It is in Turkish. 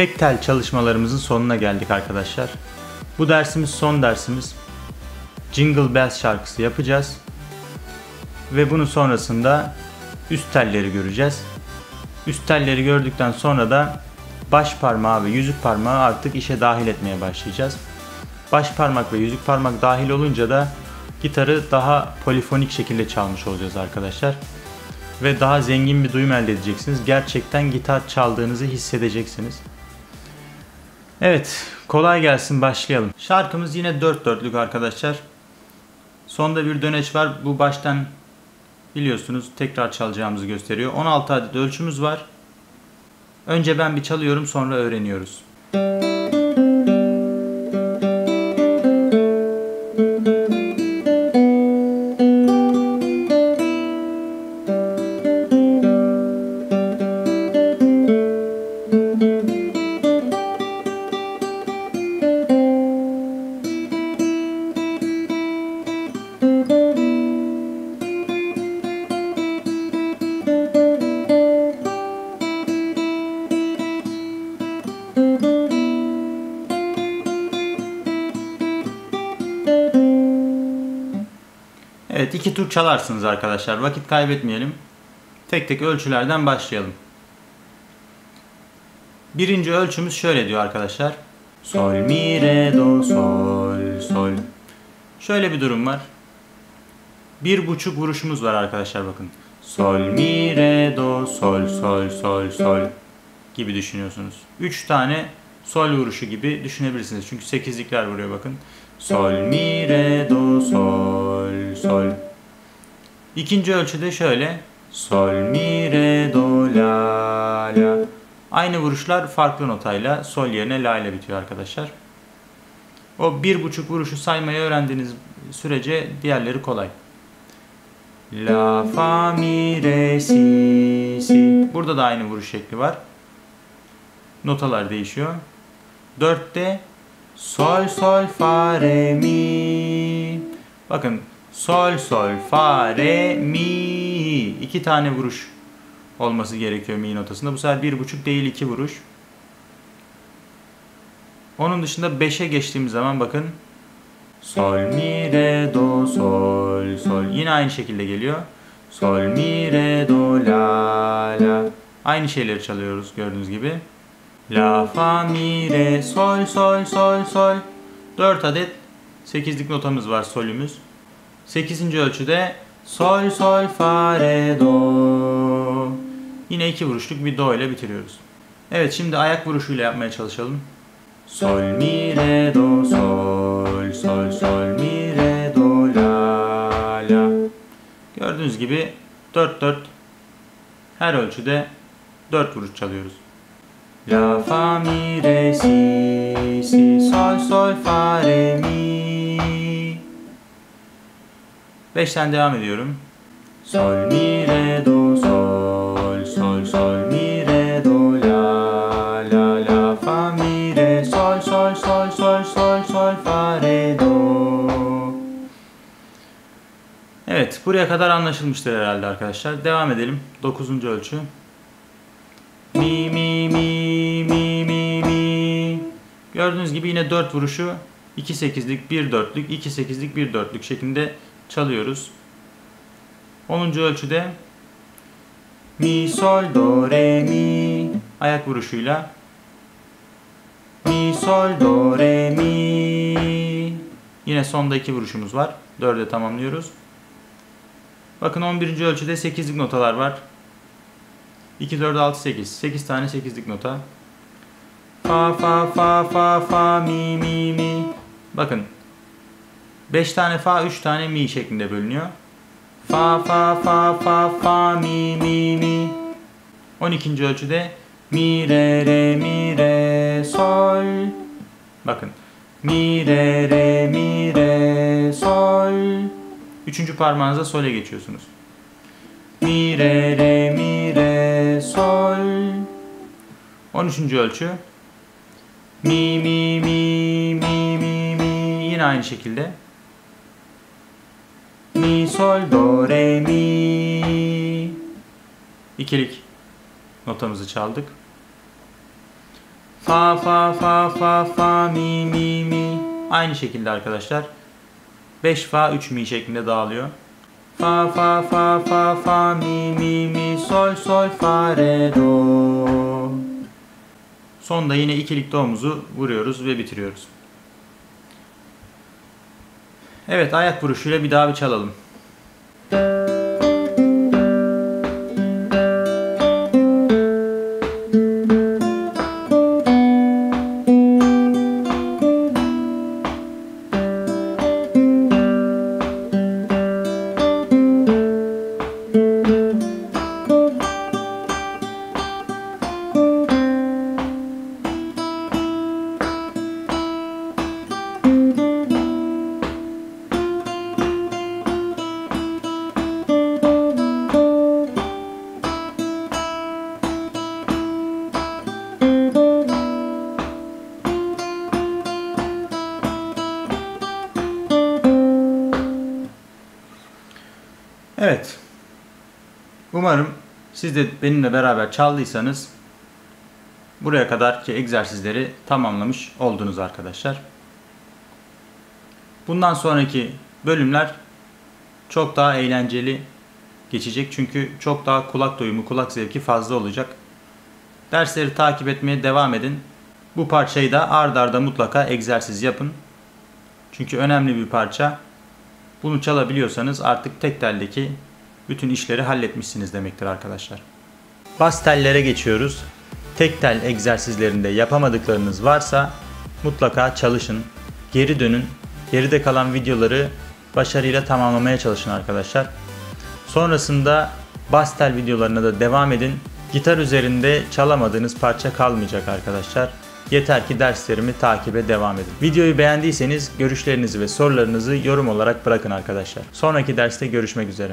Tek tel çalışmalarımızın sonuna geldik arkadaşlar. Bu dersimiz son dersimiz. Jingle Bells şarkısı yapacağız. Ve bunun sonrasında üst telleri göreceğiz. Üst telleri gördükten sonra da baş parmağı ve yüzük parmağı artık işe dahil etmeye başlayacağız. Baş parmak ve yüzük parmak dahil olunca da gitarı daha polifonik şekilde çalmış olacağız arkadaşlar. Ve daha zengin bir duyum elde edeceksiniz. Gerçekten gitar çaldığınızı hissedeceksiniz. Evet, kolay gelsin başlayalım. Şarkımız yine dört dörtlük arkadaşlar. Sonda bir döneç var. Bu baştan biliyorsunuz tekrar çalacağımızı gösteriyor. 16 adet ölçümüz var. Önce ben bir çalıyorum sonra öğreniyoruz. Evet iki tur çalarsınız arkadaşlar. Vakit kaybetmeyelim. Tek tek ölçülerden başlayalım. Birinci ölçümüz şöyle diyor arkadaşlar. Sol, mi, re, do, sol, sol. Şöyle bir durum var. Bir buçuk vuruşumuz var arkadaşlar bakın. Sol, mi, re, do, sol, sol, sol, sol gibi düşünüyorsunuz. Üç tane sol vuruşu gibi düşünebilirsiniz. Çünkü sekizlikler vuruyor bakın. Sol, mi, re, do, sol, sol. İkinci ölçüde şöyle. Sol, mi, re, do, la, la. Aynı vuruşlar farklı notayla sol yerine la ile bitiyor arkadaşlar. O bir buçuk vuruşu saymayı öğrendiğiniz sürece diğerleri kolay. La, fa, mi, re, si, si. Burada da aynı vuruş şekli var. Notalar değişiyor. Dörtte sol, sol, fa, re, mi. Bakın sol, sol, fa, re, mi. İki tane vuruş olması gerekiyor mi notasında. Bu sefer bir buçuk değil iki vuruş. Onun dışında 5'e geçtiğimiz zaman bakın. Sol, mi, re, do, sol, sol. Yine aynı şekilde geliyor. Sol, mi, re, do, la, la. Aynı şeyleri çalıyoruz gördüğünüz gibi. La, fa, mi, re, sol, sol, sol, sol. 4 adet 8'lik notamız var solümüz. 8. ölçüde sol, sol, fa, re, do. Yine iki vuruşluk bir do ile bitiriyoruz. Evet şimdi ayak vuruşuyla yapmaya çalışalım. Sol, mi, re, do, sol, sol, sol, mi, re, do, la, la. Gördüğünüz gibi 4 4 her ölçüde 4 vuruş çalıyoruz. La, fa, mi, re, si, si, sol, sol, fa, re, mi. 5'ten devam ediyorum. Sol, mi, re, do, sol, sol, sol, mi, re, do, la, la, la, fa, mi, re, sol, sol, sol, sol, sol, sol, fa, re, do. Evet, buraya kadar anlaşılmıştır herhalde arkadaşlar. Devam edelim. 9. ölçü. Gördüğünüz gibi yine 4 vuruşu 2 8'lik, 1 4'lük, 2 8'lik, 1 4'lük şeklinde çalıyoruz. 10. ölçüde mi sol do re mi ayak vuruşuyla mi sol do re mi yine sonda iki vuruşumuz var. 4'e tamamlıyoruz. Bakın 11. ölçüde 8'lik notalar var. 2 4 6 8. 8 tane 8'lik nota. Fa fa fa fa fa mi mi mi. Bakın 5 tane fa 3 tane mi şeklinde bölünüyor. Fa fa fa fa fa mi mi mi. 12. ölçüde mi re re mi re sol. Bakın. Mi re re mi re sol. Üçüncü parmağınıza sole geçiyorsunuz. Mi re re mi re sol. 13. ölçü. Mi mi mi mi mi mi. Yine aynı şekilde. Mi sol do re mi. İkilik notamızı çaldık. Fa fa fa fa fa mi mi mi. Aynı şekilde arkadaşlar. 5 fa 3 mi şeklinde dağılıyor. Fa fa fa fa fa mi mi mi sol sol fa re do. Sonda yine ikilik do'muzu vuruyoruz ve bitiriyoruz. Evet ayak vuruşuyla bir daha bir çalalım. Evet. Umarım siz de benimle beraber çaldıysanız buraya kadarki egzersizleri tamamlamış oldunuz arkadaşlar. Bundan sonraki bölümler çok daha eğlenceli geçecek çünkü çok daha kulak doyumu, kulak zevki fazla olacak. Dersleri takip etmeye devam edin. Bu parçayı da ard arda mutlaka egzersiz yapın. Çünkü önemli bir parça. Bunu çalabiliyorsanız artık tek teldeki bütün işleri halletmişsiniz demektir arkadaşlar. Bas tellere geçiyoruz. Tek tel egzersizlerinde yapamadıklarınız varsa mutlaka çalışın. Geri dönün. Geride kalan videoları başarıyla tamamlamaya çalışın arkadaşlar. Sonrasında bas tel videolarına da devam edin. Gitar üzerinde çalamadığınız parça kalmayacak arkadaşlar. Yeter ki derslerimi takibe devam edin. Videoyu beğendiyseniz görüşlerinizi ve sorularınızı yorum olarak bırakın arkadaşlar. Sonraki derste görüşmek üzere.